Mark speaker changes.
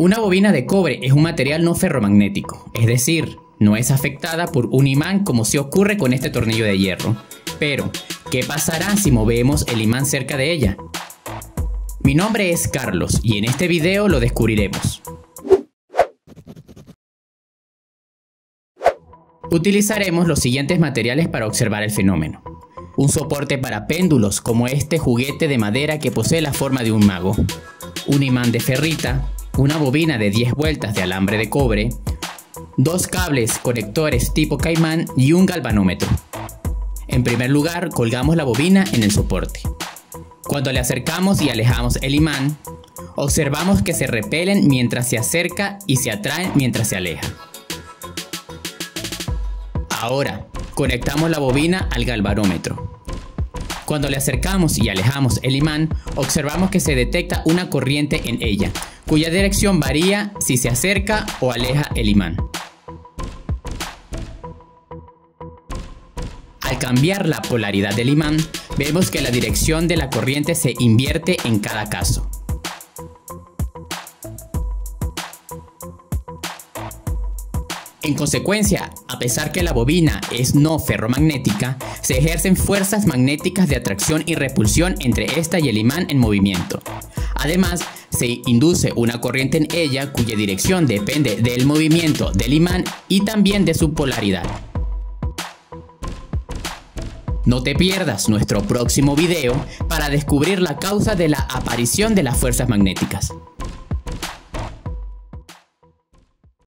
Speaker 1: Una bobina de cobre es un material no ferromagnético, es decir, no es afectada por un imán como se ocurre con este tornillo de hierro. Pero, ¿qué pasará si movemos el imán cerca de ella? Mi nombre es Carlos y en este video lo descubriremos. Utilizaremos los siguientes materiales para observar el fenómeno. Un soporte para péndulos como este juguete de madera que posee la forma de un mago. Un imán de ferrita, una bobina de 10 vueltas de alambre de cobre, dos cables conectores tipo caimán y un galvanómetro. En primer lugar, colgamos la bobina en el soporte. Cuando le acercamos y alejamos el imán, observamos que se repelen mientras se acerca y se atraen mientras se aleja. Ahora, conectamos la bobina al galvanómetro. Cuando le acercamos y alejamos el imán, observamos que se detecta una corriente en ella, cuya dirección varía si se acerca o aleja el imán. Al cambiar la polaridad del imán, vemos que la dirección de la corriente se invierte en cada caso. En consecuencia, a pesar que la bobina es no ferromagnética, se ejercen fuerzas magnéticas de atracción y repulsión entre esta y el imán en movimiento. Además, se induce una corriente en ella cuya dirección depende del movimiento del imán y también de su polaridad. No te pierdas nuestro próximo video para descubrir la causa de la aparición de las fuerzas magnéticas.